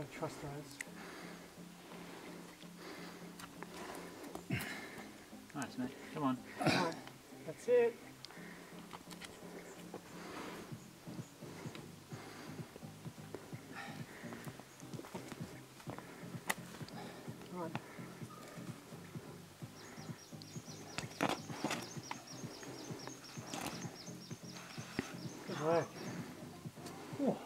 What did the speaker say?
Gotta trust those. nice, mate. Come on. Come on. That's it. Good work. Ooh.